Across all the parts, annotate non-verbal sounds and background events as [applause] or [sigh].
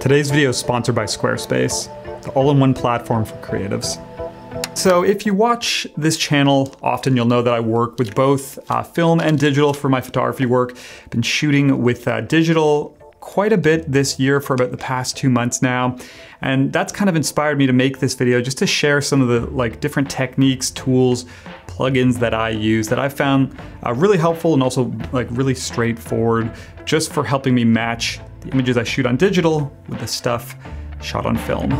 Today's video is sponsored by Squarespace, the all-in-one platform for creatives. So if you watch this channel often, you'll know that I work with both uh, film and digital for my photography work. I've been shooting with uh, digital quite a bit this year for about the past two months now. And that's kind of inspired me to make this video just to share some of the like different techniques, tools, plugins that I use that I found uh, really helpful and also like really straightforward just for helping me match the images I shoot on digital with the stuff shot on film.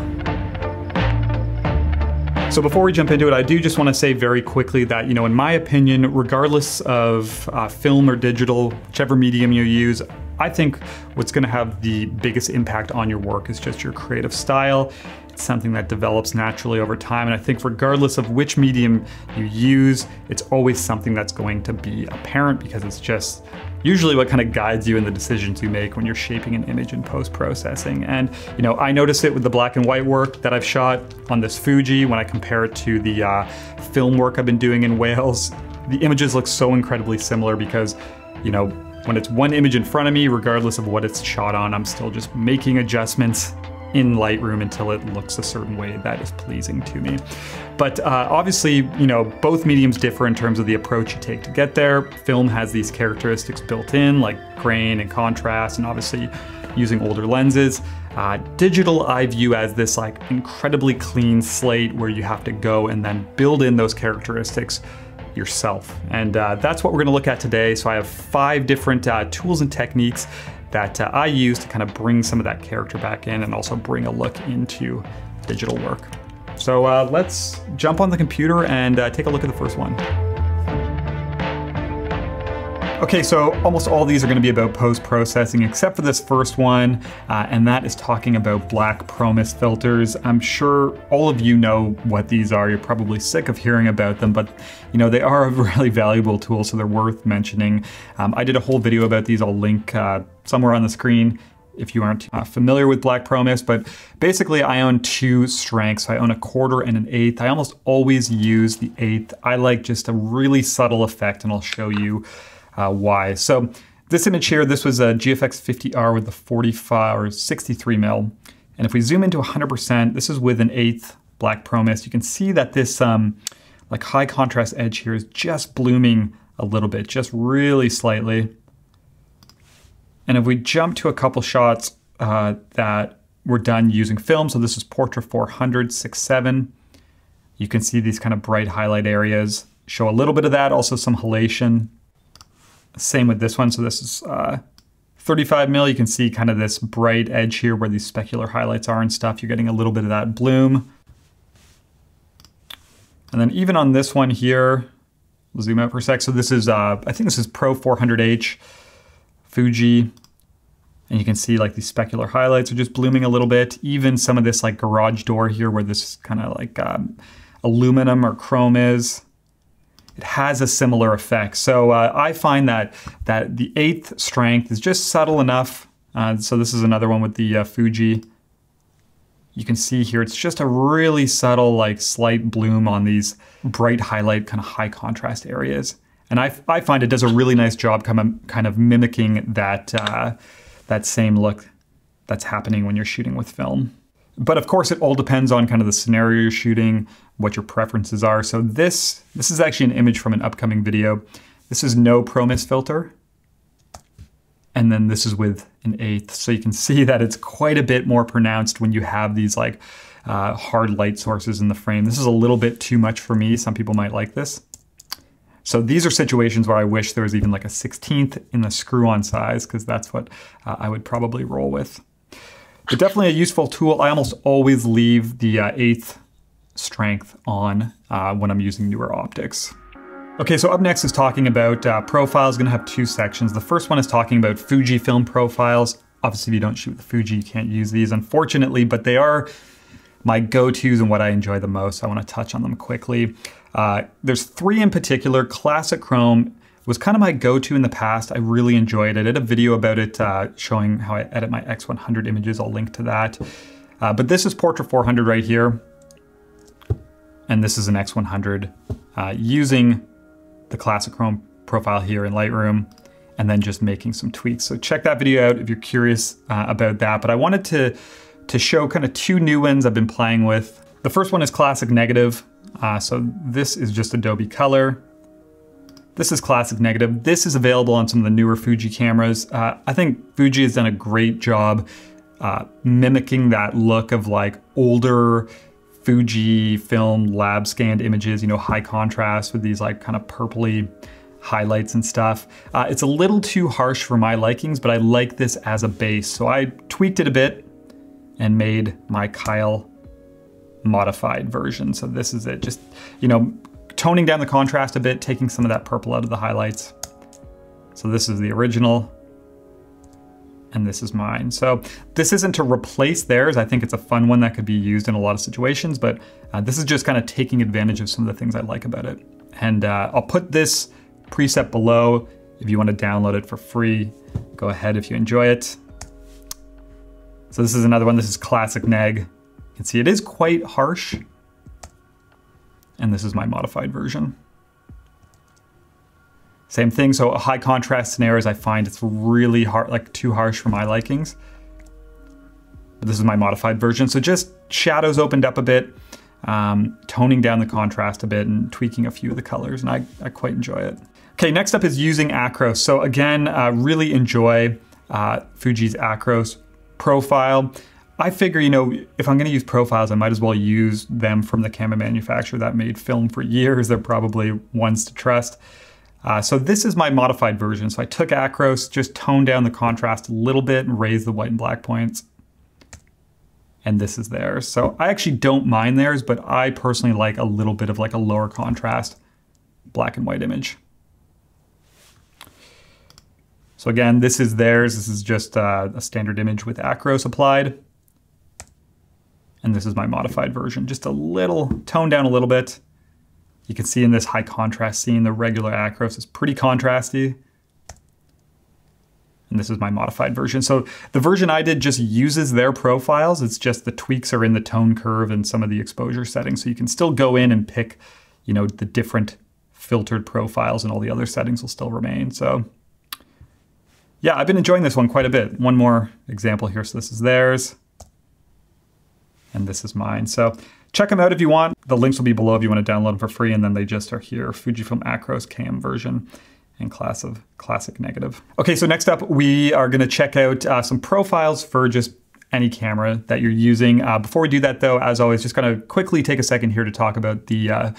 So before we jump into it, I do just want to say very quickly that, you know, in my opinion, regardless of uh, film or digital, whichever medium you use, I think what's going to have the biggest impact on your work is just your creative style. It's something that develops naturally over time. And I think regardless of which medium you use, it's always something that's going to be apparent because it's just usually what kind of guides you in the decisions you make when you're shaping an image in post-processing. And you know, I notice it with the black and white work that I've shot on this Fuji when I compare it to the uh, film work I've been doing in Wales. The images look so incredibly similar because, you know, when it's one image in front of me, regardless of what it's shot on, I'm still just making adjustments in Lightroom until it looks a certain way that is pleasing to me. But uh, obviously, you know, both mediums differ in terms of the approach you take to get there. Film has these characteristics built in, like grain and contrast, and obviously using older lenses. Uh, digital I view as this like incredibly clean slate where you have to go and then build in those characteristics yourself. And uh, that's what we're gonna look at today. So I have five different uh, tools and techniques that uh, I use to kind of bring some of that character back in and also bring a look into digital work. So uh, let's jump on the computer and uh, take a look at the first one. Okay, so almost all these are gonna be about post-processing except for this first one, uh, and that is talking about black Pro-Mist filters. I'm sure all of you know what these are. You're probably sick of hearing about them, but you know, they are a [laughs] really valuable tool, so they're worth mentioning. Um, I did a whole video about these. I'll link uh, somewhere on the screen if you aren't uh, familiar with Black Pro-Mist, but basically I own two strengths. I own a quarter and an eighth. I almost always use the eighth. I like just a really subtle effect and I'll show you uh, why. So this image here, this was a GFX 50R with the 45 or 63 mil. And if we zoom into 100%, this is with an eighth Black Pro-Mist. You can see that this um, like high contrast edge here is just blooming a little bit, just really slightly. And if we jump to a couple shots uh, that were done using film, so this is Portra 400 6.7, you can see these kind of bright highlight areas. Show a little bit of that, also some halation. Same with this one. So this is uh, 35 mil. You can see kind of this bright edge here where these specular highlights are and stuff. You're getting a little bit of that bloom. And then even on this one here, we'll zoom out for a sec. So this is, uh, I think this is Pro 400H Fuji. And you can see like these specular highlights are just blooming a little bit. Even some of this like garage door here where this kind of like um, aluminum or chrome is it has a similar effect. So uh, I find that that the eighth strength is just subtle enough. Uh, so this is another one with the uh, Fuji. You can see here, it's just a really subtle, like slight bloom on these bright highlight, kind of high contrast areas. And I, I find it does a really nice job kind of, kind of mimicking that, uh, that same look that's happening when you're shooting with film. But of course, it all depends on kind of the scenario you're shooting, what your preferences are. So this, this is actually an image from an upcoming video. This is no Pro-Mist filter. And then this is with an eighth. So you can [laughs] see that it's quite a bit more pronounced when you have these like uh, hard light sources in the frame. This is a little bit too much for me. Some people might like this. So these are situations where I wish there was even like a 16th in the screw-on size because that's what uh, I would probably roll with. But definitely a useful tool. I almost always leave the uh, eighth strength on uh, when I'm using newer optics. Okay, so up next is talking about uh, profiles. Gonna have two sections. The first one is talking about Fujifilm profiles. Obviously, if you don't shoot with Fuji, you can't use these, unfortunately, but they are my go-tos and what I enjoy the most. I wanna touch on them quickly. Uh, there's three in particular. Classic Chrome was kind of my go-to in the past. I really enjoyed it. I did a video about it uh, showing how I edit my X100 images. I'll link to that. Uh, but this is Portra 400 right here. And this is an X100 uh, using the Classic Chrome profile here in Lightroom. and then just making some tweaks. So check that video out if you're curious uh, about that. But I wanted to, to show kind of two new ones I've been playing with. The first one is Classic Negative. Uh, so this is just Adobe Color. This is Classic Negative. This is available on some of the newer Fuji cameras. Uh, I think Fuji has done a great job uh, mimicking that look of like older Fuji film lab scanned images, you know, high contrast with these like kind of purpley highlights and stuff. Uh, it's a little too harsh for my likings, but I like this as a base. So I tweaked it a bit and made my Kyle modified version. So this is it, just, you know, toning down the contrast a bit, taking some of that purple out of the highlights. So this is the original and this is mine. So this isn't to replace theirs. I think it's a fun one that could be used in a lot of situations, but uh, this is just kind of taking advantage of some of the things I like about it. And uh, I'll put this preset below if you want to download it for free. Go ahead if you enjoy it. So this is another one. This is classic neg. You can see it is quite harsh. And this is my modified version. Same thing, so high contrast scenarios, I find it's really hard, like too harsh for my likings. But this is my modified version. So just shadows opened up a bit, um, toning down the contrast a bit and tweaking a few of the colors, and I, I quite enjoy it. Okay, next up is using Acros. So again, uh, really enjoy uh, Fuji's Acros profile. I figure, you know, if I'm gonna use profiles, I might as well use them from the camera manufacturer that made film for years. They're probably ones to trust. Uh, so this is my modified version. So I took Acros, just toned down the contrast a little bit and raised the white and black points. And this is theirs. So I actually don't mind theirs, but I personally like a little bit of like a lower contrast black and white image. So again, this is theirs. This is just uh, a standard image with Acros applied. And this is my modified version, just a little, toned down a little bit. You can see in this high contrast scene, the regular Acros is pretty contrasty. And this is my modified version. So the version I did just uses their profiles. It's just the tweaks are in the tone curve and some of the exposure settings. So you can still go in and pick, you know, the different filtered profiles and all the other settings will still remain. So yeah, I've been enjoying this one quite a bit. One more example here. So this is theirs and this is mine. So check them out if you want. The links will be below if you want to download them for free, and then they just are here. Fujifilm Acros cam version and class of classic negative. Okay, so next up, we are gonna check out uh, some profiles for just any camera that you're using. Uh, before we do that though, as always, just gonna quickly take a second here to talk about the uh,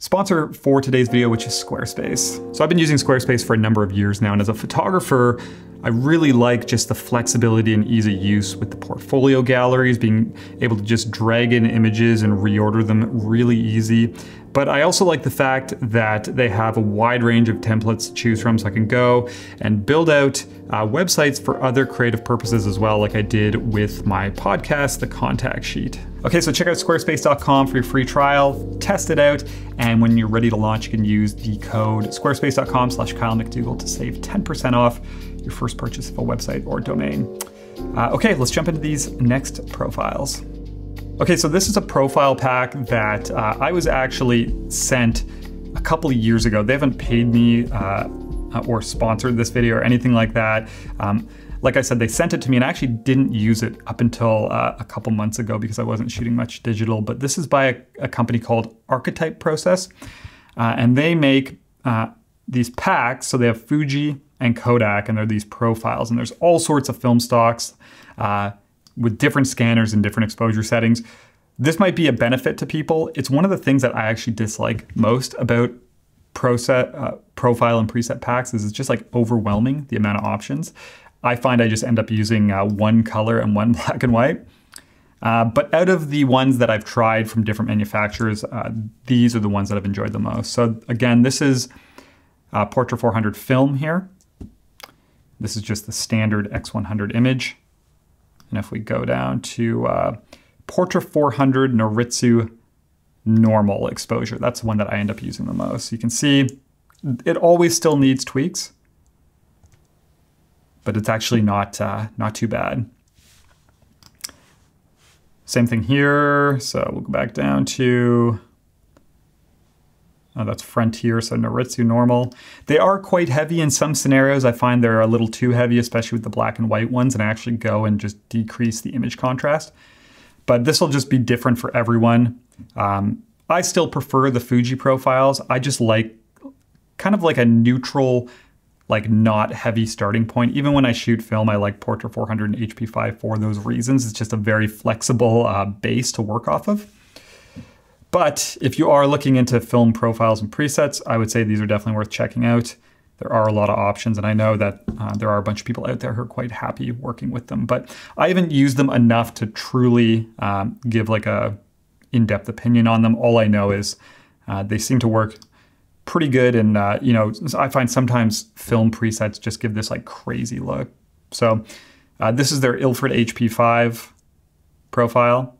sponsor for today's video, which is Squarespace. So I've been using Squarespace for a number of years now, and as a photographer, I really like just the flexibility and ease of use with the portfolio galleries, being able to just drag in images and reorder them really easy. But I also like the fact that they have a wide range of templates to choose from so I can go and build out uh, websites for other creative purposes as well, like I did with my podcast, The Contact Sheet. Okay, so check out squarespace.com for your free trial, test it out, and when you're ready to launch, you can use the code squarespace.com slash Kyle McDougall to save 10% off your first purchase of a website or domain. Uh, okay, let's jump into these next profiles. Okay, so this is a profile pack that uh, I was actually sent a couple of years ago. They haven't paid me uh, or sponsored this video or anything like that. Um, like I said, they sent it to me and I actually didn't use it up until uh, a couple months ago because I wasn't shooting much digital. But this is by a, a company called Archetype Process. Uh, and they make uh, these packs. So they have Fuji and Kodak, and they're these profiles. And there's all sorts of film stocks uh, with different scanners and different exposure settings. This might be a benefit to people. It's one of the things that I actually dislike most about ProSet, uh, profile and preset packs is it's just like overwhelming the amount of options. I find I just end up using uh, one color and one [laughs] black and white. Uh, but out of the ones that I've tried from different manufacturers, uh, these are the ones that I've enjoyed the most. So again, this is uh, Portra 400 film here. This is just the standard X100 image. And if we go down to uh, Portra 400 Noritsu normal exposure, that's the one that I end up using the most. You can see it always still needs tweaks, but it's actually not, uh, not too bad. Same thing here. So we'll go back down to Uh, that's Frontier, so Noritsu normal. They are quite heavy in some scenarios. I find they're a little too heavy, especially with the black and white ones, and I actually go and just decrease the image contrast. But this will just be different for everyone. Um, I still prefer the Fuji profiles. I just like kind of like a neutral, like not heavy starting point. Even when I shoot film, I like Portra 400 and HP5 for those reasons. It's just a very flexible uh, base to work off of. But if you are looking into film profiles and presets, I would say these are definitely worth checking out. There are a lot of options, and I know that uh, there are a bunch of people out there who are quite happy working with them. But I haven't used them enough to truly um, give like a in-depth opinion on them. All I know is uh, they seem to work pretty good, and uh, you know I find sometimes film presets just give this like crazy look. So uh, this is their Ilford HP5 profile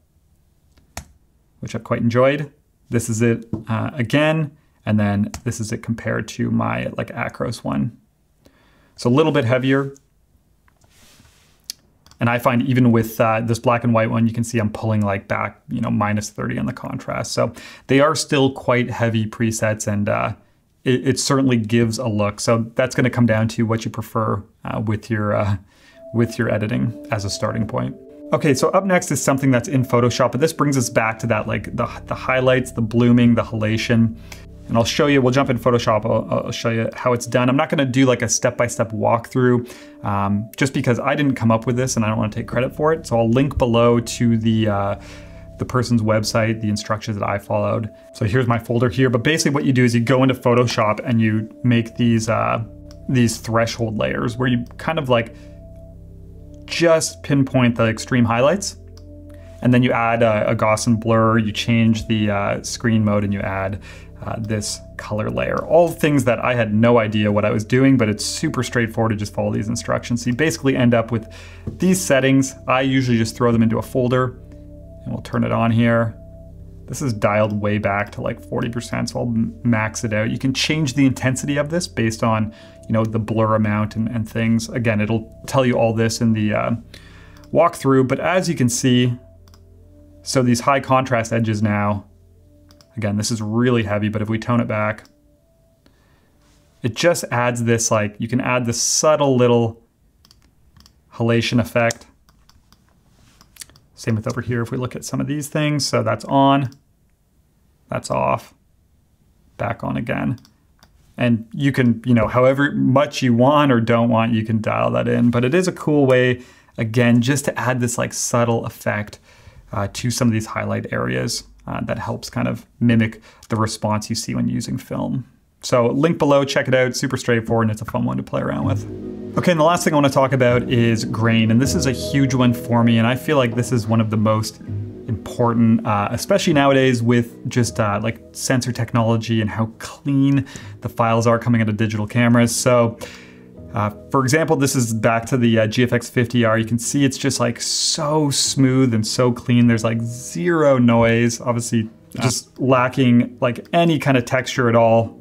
which I've quite enjoyed. This is it uh, again, and then this is it compared to my like Acros one. So a little bit heavier. And I find even with uh, this black and white one, you can see I'm pulling like back, you know, minus 30 on the contrast. So they are still quite heavy presets and uh, it, it, certainly gives a look. So that's gonna come down to what you prefer uh, with, your, uh, with your editing as a starting point. Okay, so up next is something that's in Photoshop, but this brings us back to that, like the, the highlights, the blooming, the halation. And I'll show you, we'll jump in Photoshop, I'll, I'll show you how it's done. I'm not gonna do like a step-by-step -step walkthrough, um, just because I didn't come up with this and I don't wanna take credit for it. So I'll link below to the, uh, the person's website, the instructions that I followed. So here's my folder here, but basically what you do is you go into Photoshop and you make these, uh, these threshold layers where you kind of like just pinpoint the extreme highlights. And then you add a, a Gaussian blur, you change the uh, screen mode, and you add uh, this color layer. All things that I had no idea what I was doing, but it's super straightforward to just follow these instructions. So you basically end up with these settings. I usually just throw them into a folder, and we'll turn it on here. This is dialed way back to like 40%, so I'll max it out. You can change the intensity of this based on, you know, the blur amount and, and things. Again, it'll tell you all this in the uh, walkthrough, but as you can see, so these high contrast edges now, again, this is really heavy, but if we tone it back, it just adds this like, you can add this subtle little halation effect. Same with over here if we look at some of these things. So that's on, that's off, back on again. And you can, you know, however much you want or don't want, you can dial that in. But it is a cool way, again, just to add this like subtle effect uh, to some of these highlight areas uh, that helps kind of mimic the response you see when using film. So link below, check it out, super straightforward and it's a fun one to play around with. Okay, and the last thing I wanna talk about is grain, and this is a huge one for me, and I feel like this is one of the most important, uh, especially nowadays with just uh, like sensor technology and how clean the files are coming out of digital cameras. So, uh, for example, this is back to the uh, GFX 50R. You can see it's just like so smooth and so clean. There's like zero noise, obviously just lacking like any kind of texture at all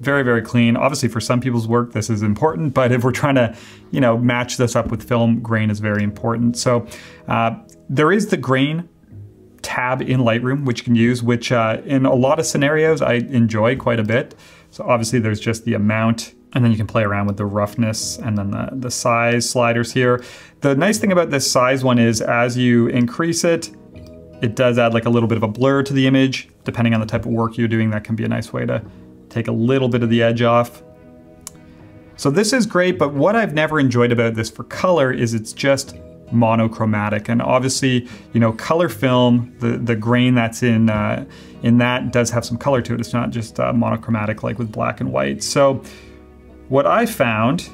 very, very clean. Obviously, for some people's work, this is important, but if we're trying to, you know, match this up with film, grain is very important. So uh, there is the grain tab in Lightroom, which you can use, which uh, in a lot of scenarios, I enjoy quite a bit. So obviously there's just the amount and then you can play around with the roughness and then the, the size sliders here. The nice thing about this size one is as you increase it, it does add like a little bit of a blur to the image. Depending on the type of work you're doing, that can be a nice way to take a little bit of the edge off. So this is great, but what I've never enjoyed about this for color is it's just monochromatic. And obviously, you know, color film, the, the grain that's in, uh, in that does have some color to it. It's not just uh, monochromatic like with black and white. So what I found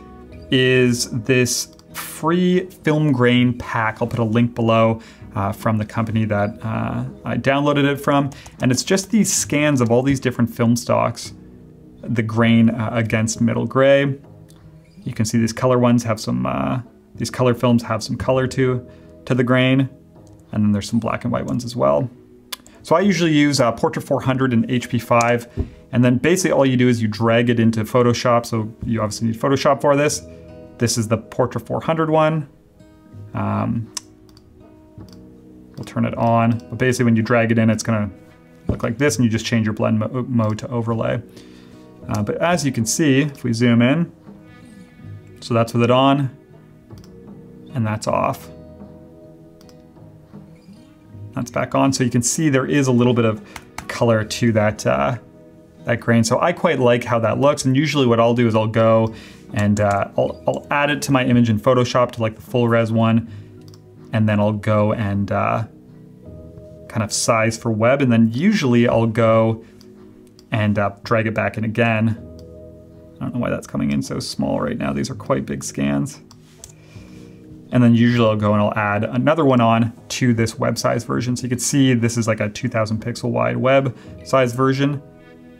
is this free film grain pack. I'll put a link below uh, from the company that uh, I downloaded it from. And it's just these scans of all these different film stocks the grain uh, against middle gray. You can see these color ones have some, uh, these color films have some color to, to the grain. And then there's some black and white ones as well. So I usually use uh, Portra 400 and HP5. And then basically all you do is you drag it into Photoshop. So you obviously need Photoshop for this. This is the Portra 400 one. Um, we'll turn it on. But basically when you drag it in, it's gonna look like this and you just change your blend mo mode to overlay. Uh, but as you can see, if we zoom in, so that's with it on and that's off. That's back on. So you can see there is a little bit of color to that, uh, that grain. So I quite like how that looks. And usually what I'll do is I'll go and uh, I'll, I'll, add it to my image in Photoshop to like the full res one. And then I'll go and uh, kind of size for web. And then usually I'll go and uh, drag it back in again. I don't know why that's coming in so small right now. These are quite big scans. And then usually I'll go and I'll add another one on to this web size version. So you can see this is like a 2000 pixel wide web size version.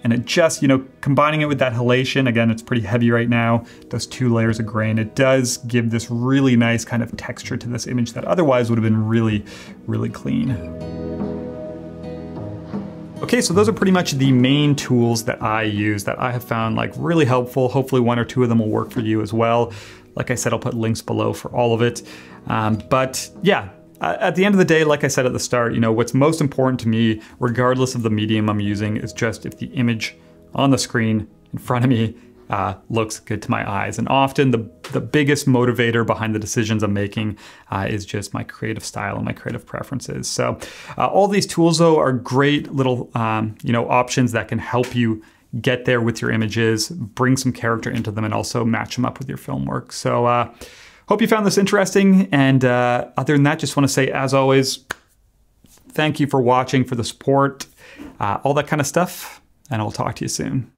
And it just, you know, combining it with that halation, again, it's pretty heavy right now, those two layers of grain, it does give this really nice kind of texture to this image that otherwise would have been really, really clean. Okay, so those are pretty much the main tools that I use that I have found like really helpful. Hopefully one or two of them will work for you as well. Like I said, I'll put links below for all of it. Um, but yeah, at the end of the day, like I said at the start, you know, what's most important to me, regardless of the medium I'm using, is just if the image on the screen in front of me uh, looks good to my eyes. And often the, the biggest motivator behind the decisions I'm making uh, is just my creative style and my creative preferences. So uh, all these tools though are great little, um, you know, options that can help you get there with your images, bring some character into them, and also match them up with your film work. So, uh, hope you found this interesting. And uh, other than that, just want to say, as always, thank you for watching, for the support, uh, all that kind of stuff. And I'll talk to you soon.